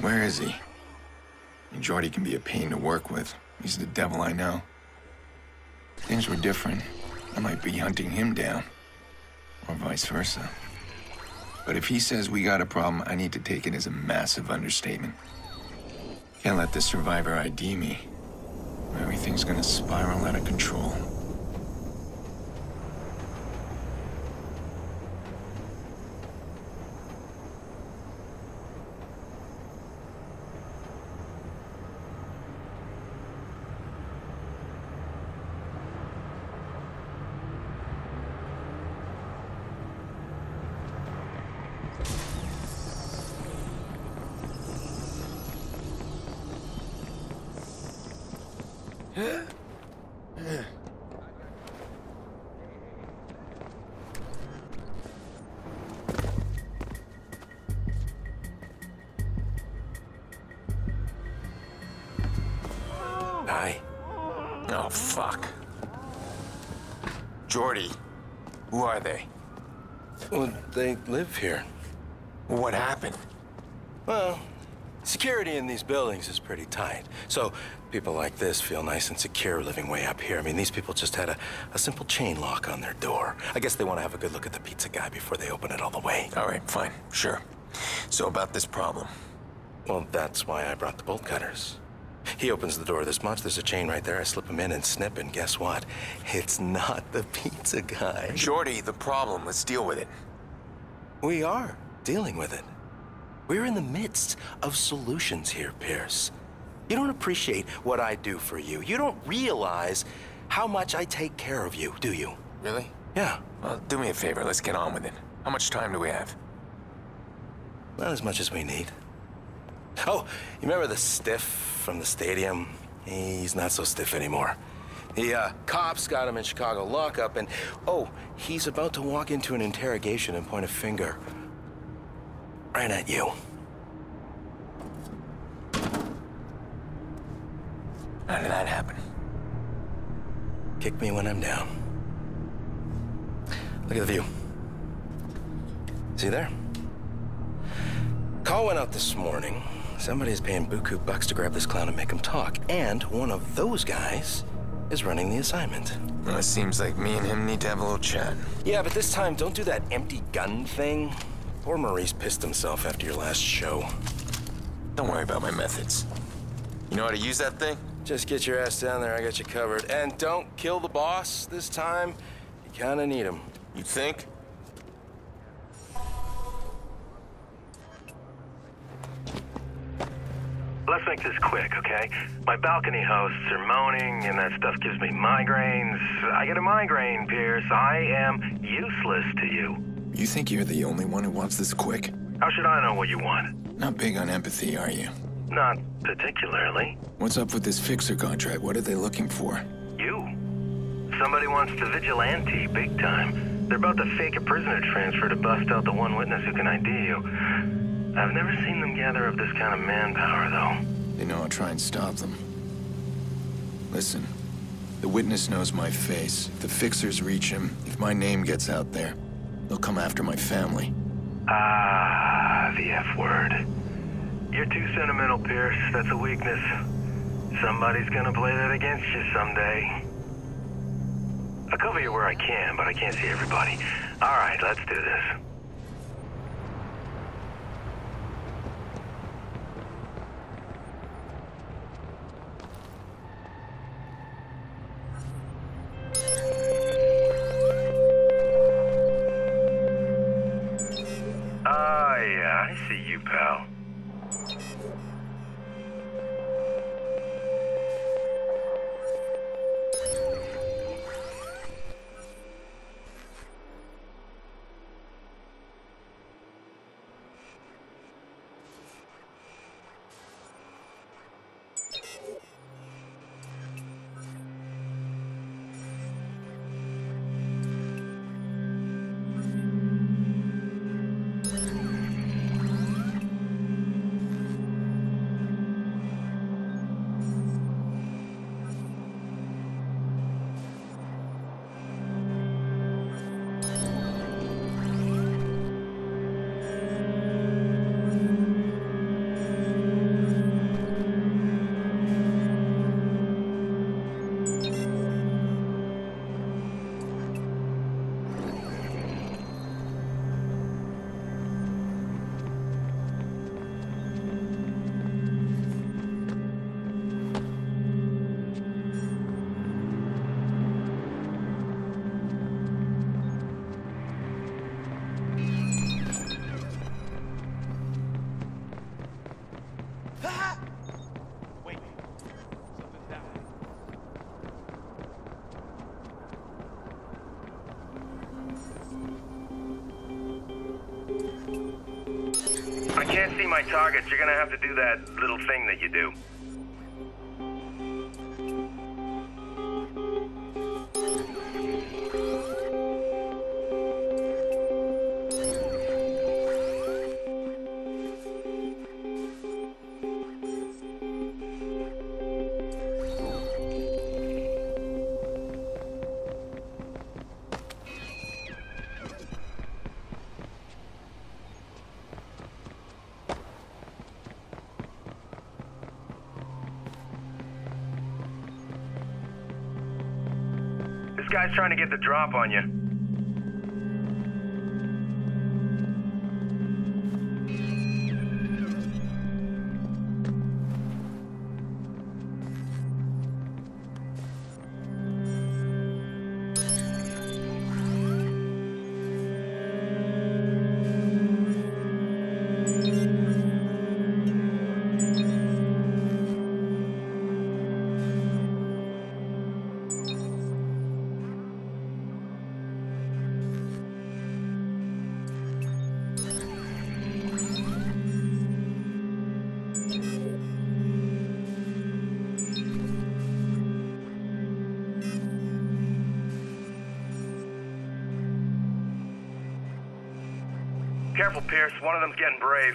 Where is he? And Jordi can be a pain to work with. He's the devil I know. Things were different. I might be hunting him down. Or vice versa. But if he says we got a problem, I need to take it as a massive understatement. Can't let the survivor ID me. Everything's gonna spiral out of control. Hi. Oh, fuck. Jordi, who are they? Well, they live here. What happened? Well, security in these buildings is pretty tight. So people like this feel nice and secure living way up here. I mean, these people just had a, a simple chain lock on their door. I guess they want to have a good look at the pizza guy before they open it all the way. All right, fine, sure. So about this problem. Well, that's why I brought the bolt cutters. He opens the door this much, there's a chain right there. I slip him in and snip, and guess what? It's not the pizza guy. Jordi, the problem. Let's deal with it. We are dealing with it. We're in the midst of solutions here, Pearce. You don't appreciate what I do for you. You don't realize how much I take care of you, do you? Really? Yeah, Well, do me a favor. Let's get on with it. How much time do we have? not as much as we need. Oh, you remember the stiff from the stadium? He's not so stiff anymore. The uh, cops got him in Chicago lockup, and oh, he's about to walk into an interrogation and point a finger right at you. How did that happen? Kick me when I'm down. Look at the view. See there? Call went out this morning. Somebody's paying buku bucks to grab this clown and make him talk. And one of those guys is running the assignment. Well, it seems like me and him need to have a little chat. Yeah, but this time, don't do that empty gun thing. Poor Maurice pissed himself after your last show. Don't worry about my methods. You know how to use that thing? Just get your ass down there, I got you covered. And don't kill the boss this time. You kinda need him. You think? Let's make this quick, okay? My balcony hosts are moaning, and that stuff gives me migraines. I get a migraine, Pearce. I am useless to you. You think you're the only one who wants this quick? How should I know what you want? Not big on empathy, are you? Not particularly. What's up with this fixer contract? What are they looking for? You. Somebody wants to vigilante big time. They're about to fake a prisoner transfer to bust out the one witness who can ID you. I've never seen them gather up this kind of manpower, though. They know I'll try and stop them. Listen, the witness knows my face. If the fixers reach him, if my name gets out there, they'll come after my family. Ah, the F word. You're too sentimental, Pearce. That's a weakness. Somebody's gonna play that against you someday. I'll cover you where I can, but I can't see everybody. All right, let's do this. My targets, you're gonna have to do that little thing that you do. Guy's trying to get the drop on you. Careful, Pearce. One of them's getting brave.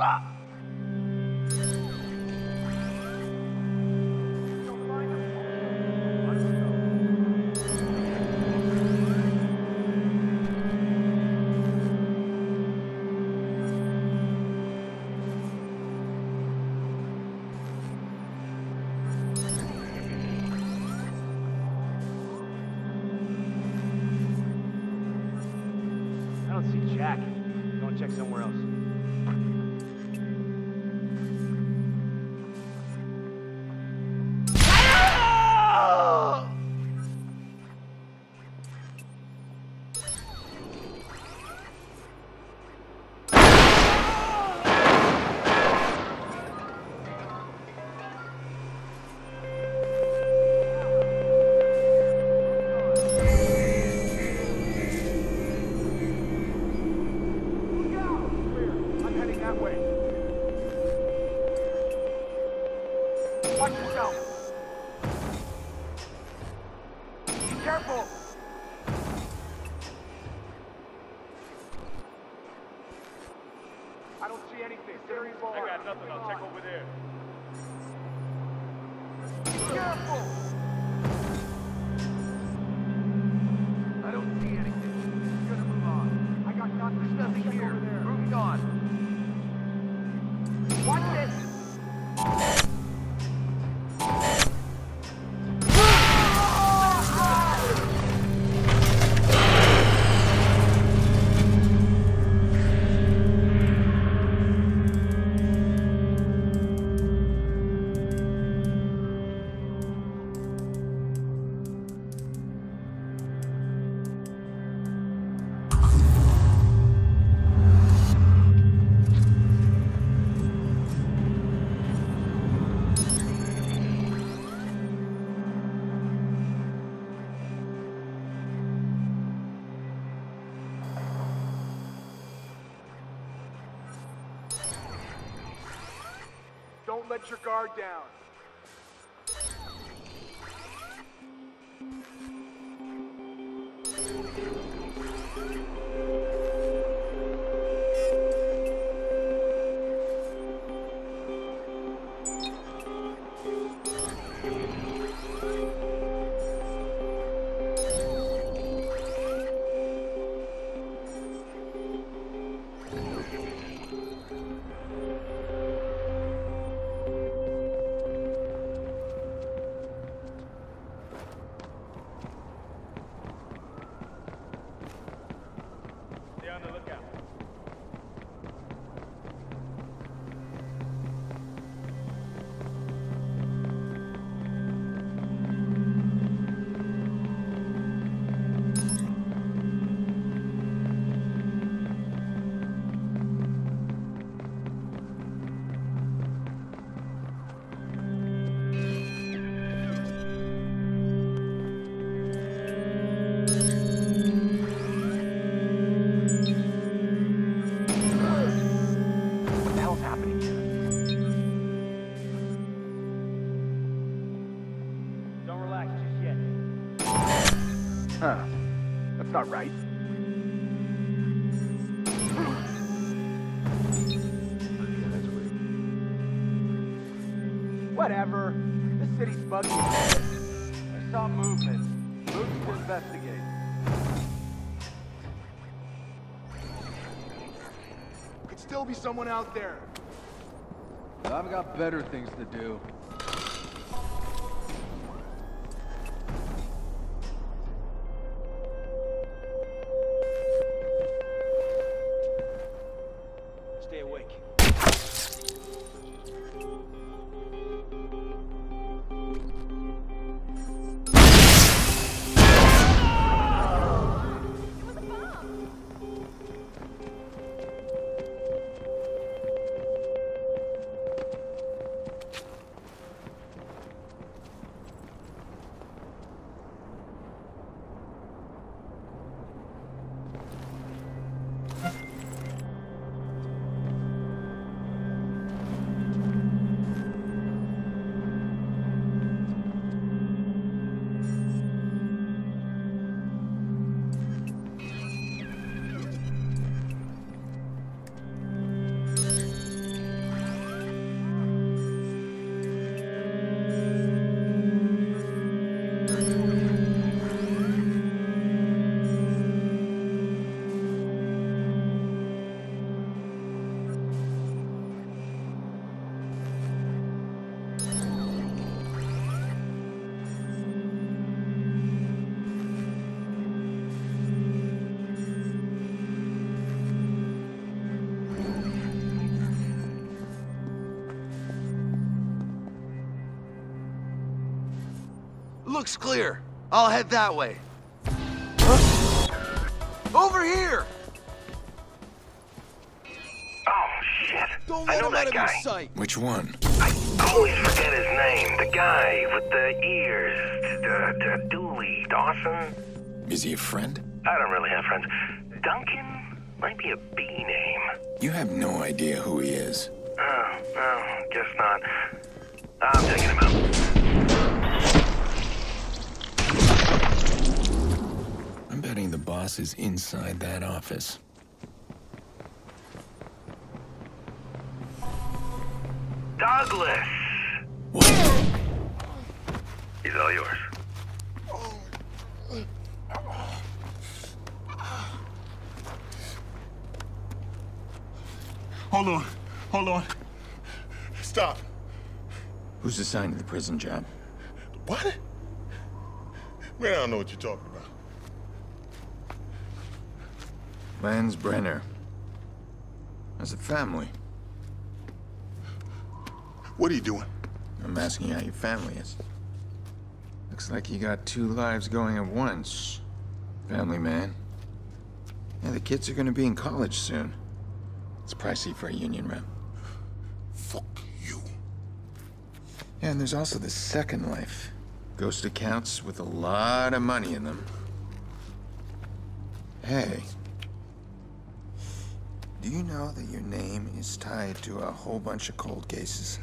Ah! I Let your guard down. Stay buggy. as shit. I saw movement. Moved to investigate. Could still be someone out there. I've got better things to do. Looks clear. I'll head that way. Over here! Oh, shit. Don't I let know him that out of guy. your sight. Which one? I always forget his name. The guy with the ears. Uh, uh, Dooley. Dawson? Is he a friend? I don't really have friends. Duncan? Might be a B name. You have no idea who he is. Oh, no, guess not. I'm taking him out. Boss is inside that office. Douglas! He's all yours. Hold on. Hold on. Stop. Who's assigned to the prison job? What? Man, I don't know what you're talking about. Lance Brenner. As a family. What are you doing? I'm asking how your family is. Looks like you got two lives going at once. Family man. Yeah, the kids are gonna be in college soon. It's pricey for a union rep. Fuck you. Yeah, and there's also the second life. Ghost accounts with a lot of money in them. Hey. Do you know that your name is tied to a whole bunch of cold cases?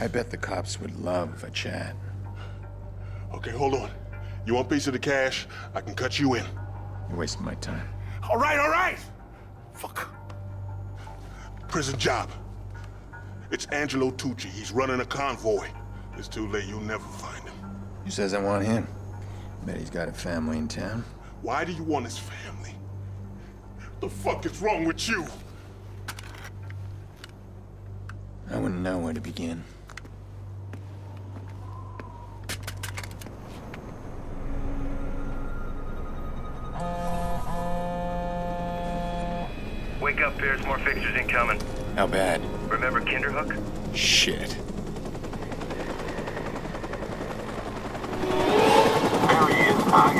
I bet the cops would love a chat. Okay, hold on. You want a piece of the cash? I can cut you in. You're wasting my time. All right, all right! Fuck. Prison job. It's Angelo Tucci. He's running a convoy. It's too late. You'll never find him. Who says I want him? Bet he's got a family in town. Why do you want his family? The fuck is wrong with you? I wouldn't know where to begin. Wake up, Pearce. More fixtures incoming. How bad? Remember Kinderhook? Shit. That's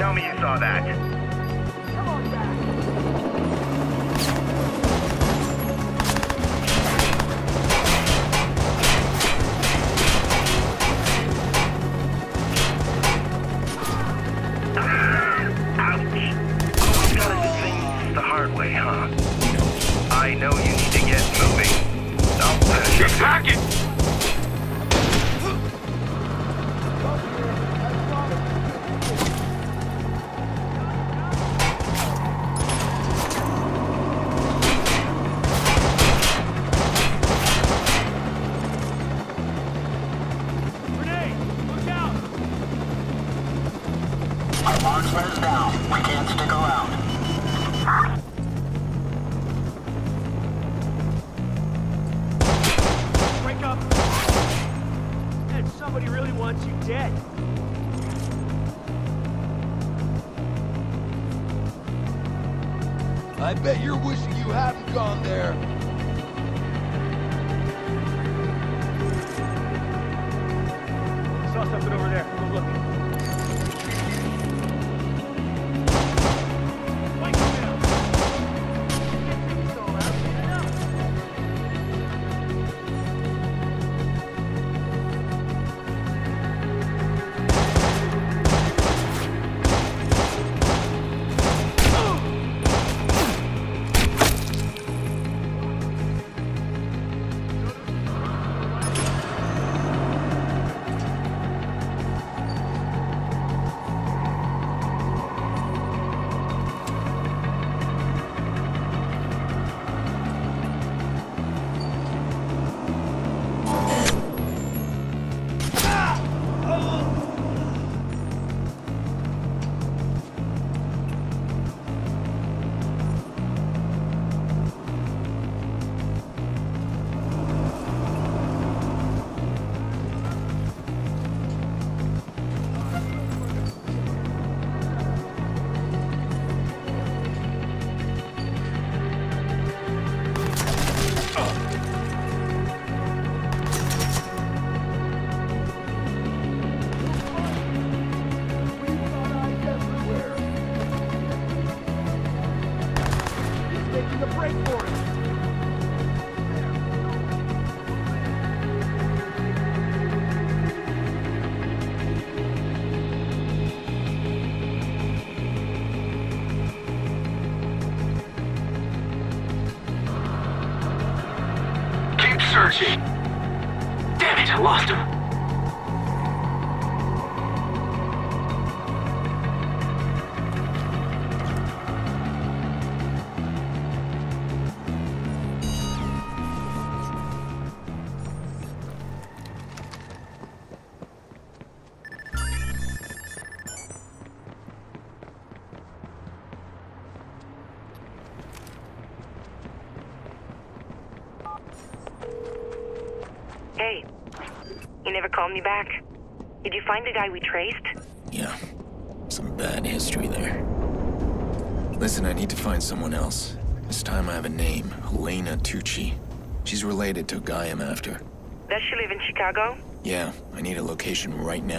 Tell me you saw that. Lost him. Called me back. Did you find the guy we traced? Yeah, some bad history there. Listen, I need to find someone else. This time I have a name, Helena Tucci. She's related to a guy I'm after. Does she live in Chicago? Yeah, I need a location right now.